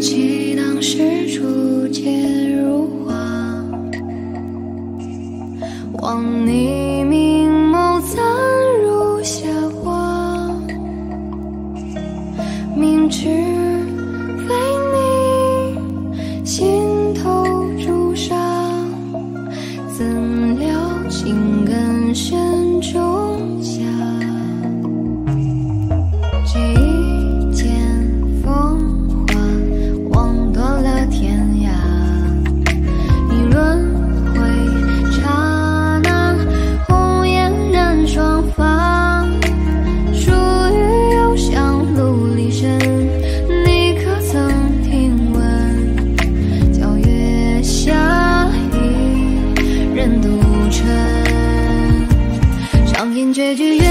记当时初见如花，望你转身中下结局。